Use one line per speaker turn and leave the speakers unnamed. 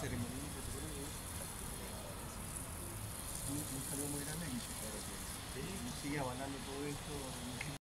Cosas ceremoniales que te ponen ahí. Un, un saludo muy grande a Guille, que sigue avalando todo esto.